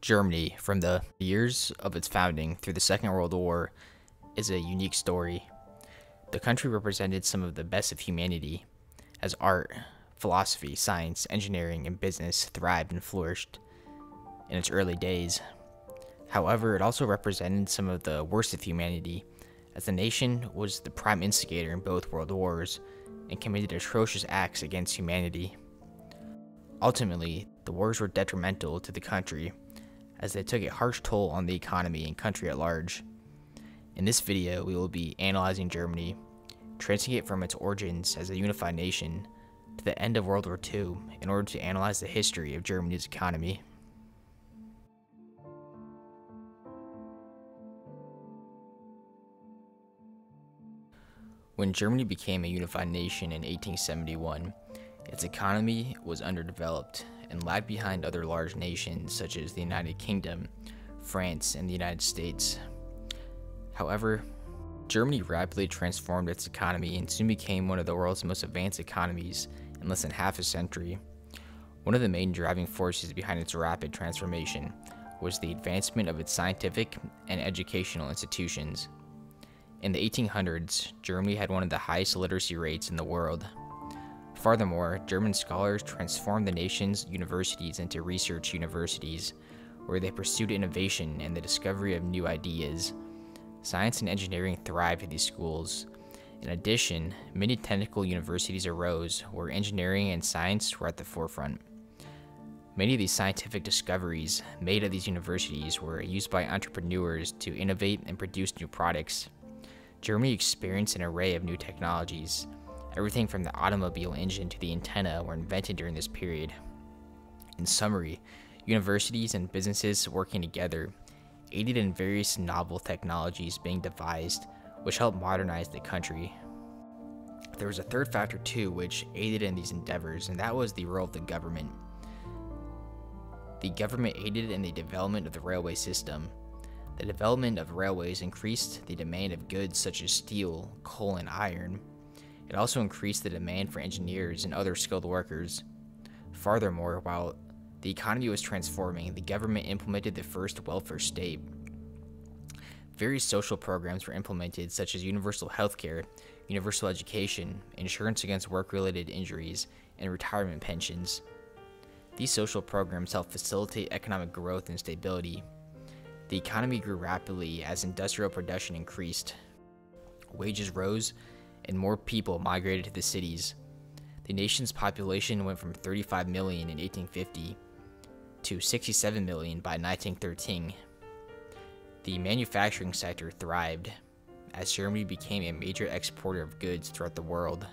Germany, from the years of its founding through the Second World War, is a unique story. The country represented some of the best of humanity, as art, philosophy, science, engineering, and business thrived and flourished in its early days. However, it also represented some of the worst of humanity, as the nation was the prime instigator in both world wars and committed atrocious acts against humanity. Ultimately, the wars were detrimental to the country as they took a harsh toll on the economy and country at large. In this video, we will be analyzing Germany, tracing it from its origins as a unified nation to the end of World War II in order to analyze the history of Germany's economy. When Germany became a unified nation in 1871, its economy was underdeveloped and lagged behind other large nations such as the United Kingdom, France, and the United States. However, Germany rapidly transformed its economy and soon became one of the world's most advanced economies in less than half a century. One of the main driving forces behind its rapid transformation was the advancement of its scientific and educational institutions. In the 1800s, Germany had one of the highest literacy rates in the world. Furthermore, German scholars transformed the nation's universities into research universities, where they pursued innovation and the discovery of new ideas. Science and engineering thrived at these schools. In addition, many technical universities arose where engineering and science were at the forefront. Many of these scientific discoveries made at these universities were used by entrepreneurs to innovate and produce new products. Germany experienced an array of new technologies, Everything from the automobile engine to the antenna were invented during this period. In summary, universities and businesses working together aided in various novel technologies being devised, which helped modernize the country. There was a third factor too, which aided in these endeavors, and that was the role of the government. The government aided in the development of the railway system. The development of railways increased the demand of goods such as steel, coal, and iron, it also increased the demand for engineers and other skilled workers. Furthermore, while the economy was transforming, the government implemented the first welfare state. Various social programs were implemented, such as universal health care, universal education, insurance against work related injuries, and retirement pensions. These social programs helped facilitate economic growth and stability. The economy grew rapidly as industrial production increased. Wages rose, and more people migrated to the cities. The nation's population went from 35 million in 1850 to 67 million by 1913. The manufacturing sector thrived as Germany became a major exporter of goods throughout the world.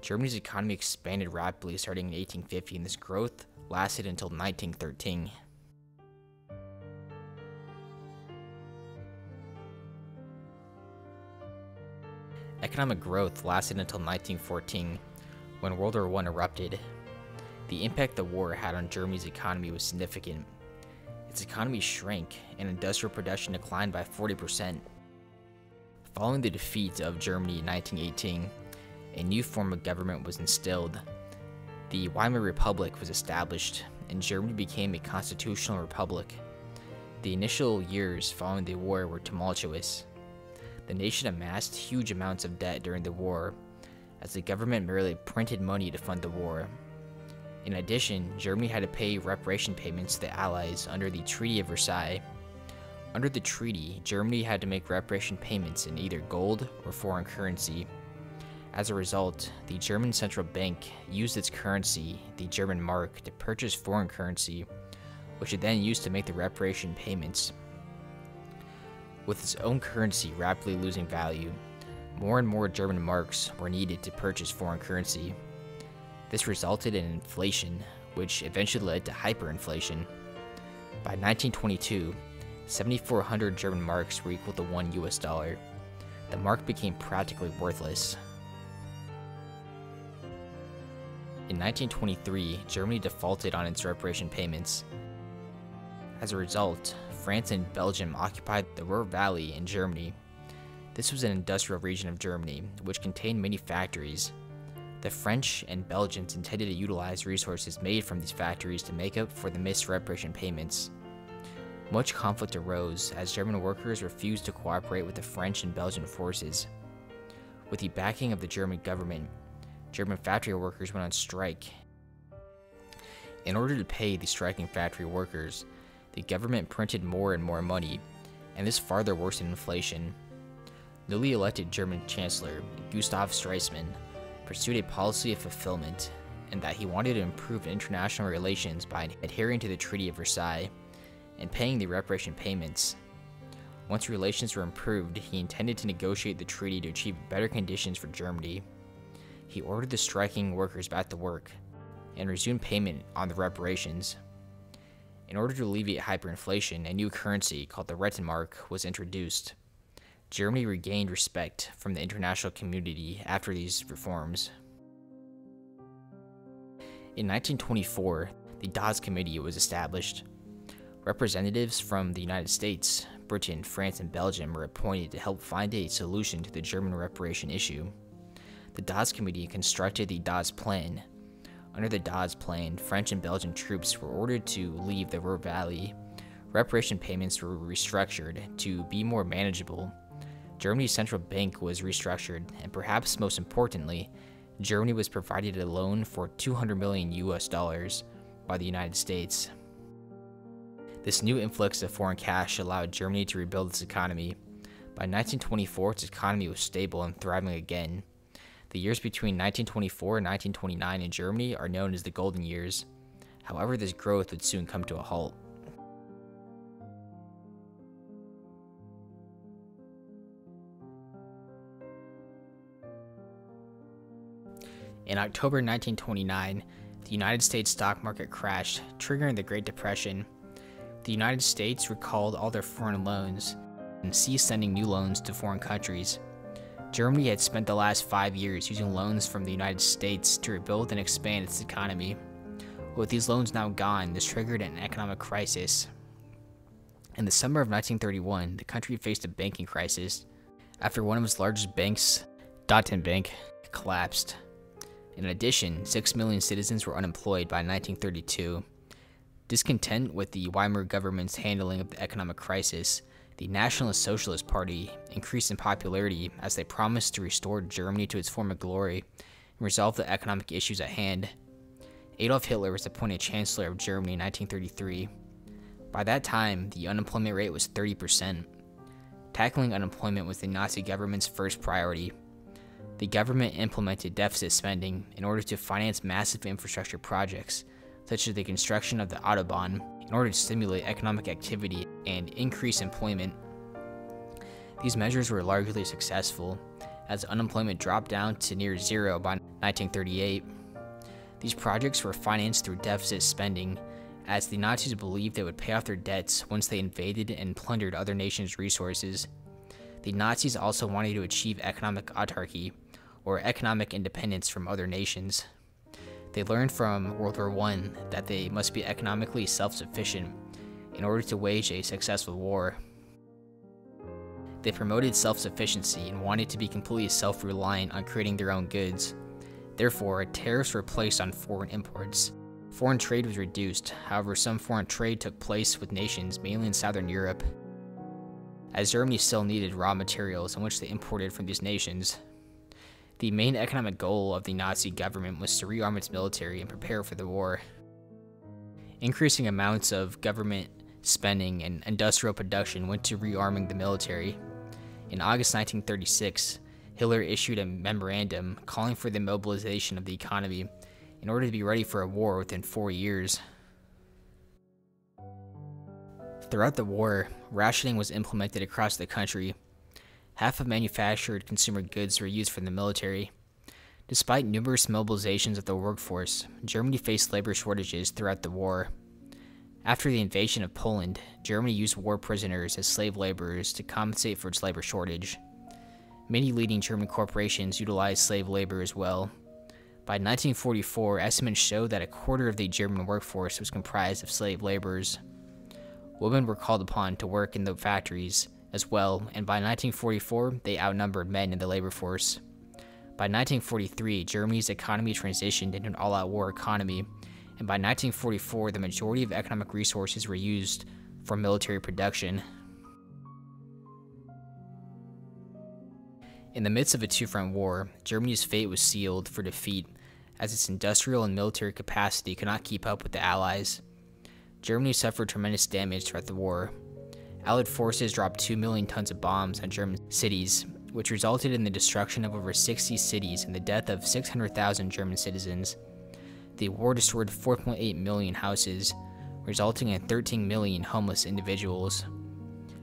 Germany's economy expanded rapidly starting in 1850, and this growth lasted until 1913. Economic growth lasted until 1914, when World War I erupted. The impact the war had on Germany's economy was significant. Its economy shrank, and industrial production declined by 40%. Following the defeat of Germany in 1918, a new form of government was instilled. The Weimar Republic was established, and Germany became a constitutional republic. The initial years following the war were tumultuous the nation amassed huge amounts of debt during the war, as the government merely printed money to fund the war. In addition, Germany had to pay reparation payments to the Allies under the Treaty of Versailles. Under the treaty, Germany had to make reparation payments in either gold or foreign currency. As a result, the German central bank used its currency, the German mark, to purchase foreign currency, which it then used to make the reparation payments. With its own currency rapidly losing value, more and more German marks were needed to purchase foreign currency. This resulted in inflation, which eventually led to hyperinflation. By 1922, 7,400 German marks were equal to 1 US dollar. The mark became practically worthless. In 1923, Germany defaulted on its reparation payments. As a result, France and Belgium occupied the Ruhr Valley in Germany. This was an industrial region of Germany, which contained many factories. The French and Belgians intended to utilize resources made from these factories to make up for the missed reparation payments. Much conflict arose as German workers refused to cooperate with the French and Belgian forces. With the backing of the German government, German factory workers went on strike. In order to pay the striking factory workers, the government printed more and more money, and this farther worsened inflation. Newly elected German Chancellor Gustav Stresemann pursued a policy of fulfillment, and that he wanted to improve international relations by adhering to the Treaty of Versailles and paying the reparation payments. Once relations were improved, he intended to negotiate the treaty to achieve better conditions for Germany. He ordered the striking workers back to work and resumed payment on the reparations. In order to alleviate hyperinflation, a new currency called the Rentenmark was introduced. Germany regained respect from the international community after these reforms. In 1924, the Dawes Committee was established. Representatives from the United States, Britain, France, and Belgium were appointed to help find a solution to the German reparation issue. The Dawes Committee constructed the Dawes Plan. Under the Dawes Plan, French and Belgian troops were ordered to leave the Ruhr Valley. Reparation payments were restructured to be more manageable. Germany's central bank was restructured, and perhaps most importantly, Germany was provided a loan for 200 million US dollars by the United States. This new influx of foreign cash allowed Germany to rebuild its economy. By 1924, its economy was stable and thriving again. The years between 1924 and 1929 in Germany are known as the Golden Years. However, this growth would soon come to a halt. In October 1929, the United States stock market crashed, triggering the Great Depression. The United States recalled all their foreign loans and ceased sending new loans to foreign countries. Germany had spent the last five years using loans from the United States to rebuild and expand its economy. With these loans now gone, this triggered an economic crisis. In the summer of 1931, the country faced a banking crisis after one of its largest banks, Deutsche Bank, collapsed. In addition, 6 million citizens were unemployed by 1932. Discontent with the Weimar government's handling of the economic crisis, the Nationalist Socialist Party increased in popularity as they promised to restore Germany to its former glory and resolve the economic issues at hand. Adolf Hitler was appointed Chancellor of Germany in 1933. By that time, the unemployment rate was 30%. Tackling unemployment was the Nazi government's first priority, the government implemented deficit spending in order to finance massive infrastructure projects, such as the construction of the Autobahn, in order to stimulate economic activity and increase employment. These measures were largely successful, as unemployment dropped down to near zero by 1938. These projects were financed through deficit spending, as the Nazis believed they would pay off their debts once they invaded and plundered other nations' resources. The Nazis also wanted to achieve economic autarky, or economic independence from other nations. They learned from World War I that they must be economically self sufficient in order to wage a successful war. They promoted self sufficiency and wanted to be completely self reliant on creating their own goods. Therefore, tariffs were placed on foreign imports. Foreign trade was reduced, however, some foreign trade took place with nations mainly in Southern Europe. As Germany still needed raw materials in which they imported from these nations, the main economic goal of the Nazi government was to rearm its military and prepare for the war. Increasing amounts of government spending and industrial production went to rearming the military. In August 1936, Hitler issued a memorandum calling for the mobilization of the economy in order to be ready for a war within four years. Throughout the war, rationing was implemented across the country half of manufactured consumer goods were used for the military. Despite numerous mobilizations of the workforce, Germany faced labor shortages throughout the war. After the invasion of Poland, Germany used war prisoners as slave laborers to compensate for its labor shortage. Many leading German corporations utilized slave labor as well. By 1944, estimates showed that a quarter of the German workforce was comprised of slave laborers. Women were called upon to work in the factories, as well, and by 1944, they outnumbered men in the labor force. By 1943, Germany's economy transitioned into an all out war economy, and by 1944, the majority of economic resources were used for military production. In the midst of a two front war, Germany's fate was sealed for defeat as its industrial and military capacity could not keep up with the Allies. Germany suffered tremendous damage throughout the war. Allied forces dropped 2 million tons of bombs on German cities, which resulted in the destruction of over 60 cities and the death of 600,000 German citizens. The war destroyed 4.8 million houses, resulting in 13 million homeless individuals.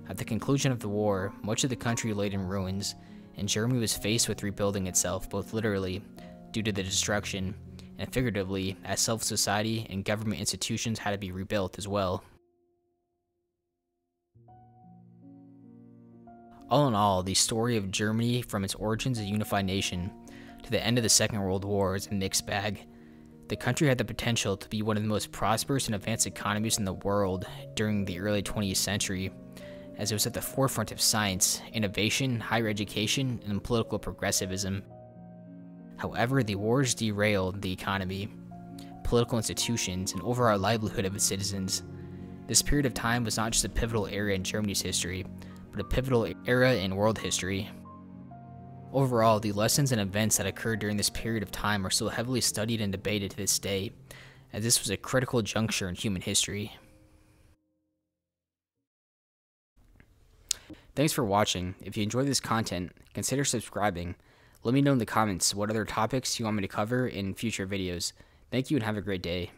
At the conclusion of the war, much of the country lay in ruins, and Germany was faced with rebuilding itself both literally, due to the destruction, and figuratively, as self society and government institutions had to be rebuilt as well. All in all, the story of Germany from its origins as a unified nation to the end of the Second World War is a mixed bag. The country had the potential to be one of the most prosperous and advanced economies in the world during the early 20th century, as it was at the forefront of science, innovation, higher education, and political progressivism. However, the wars derailed the economy, political institutions, and overall livelihood of its citizens. This period of time was not just a pivotal era in Germany's history, but a pivotal era in world history. Overall, the lessons and events that occurred during this period of time are still heavily studied and debated to this day, as this was a critical juncture in human history. Thanks for watching. If you enjoyed this content, consider subscribing. Let me know in the comments what other topics you want me to cover in future videos. Thank you and have a great day.